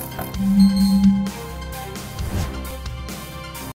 った